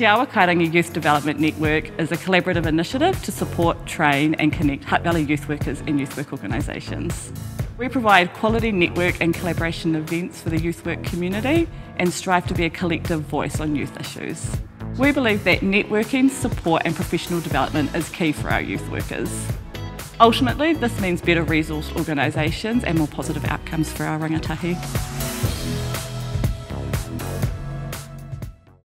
Te Awa Kairangi Youth Development Network is a collaborative initiative to support, train and connect Hutt Valley youth workers and youth work organisations. We provide quality network and collaboration events for the youth work community and strive to be a collective voice on youth issues. We believe that networking, support and professional development is key for our youth workers. Ultimately, this means better resource organisations and more positive outcomes for our rangatahi.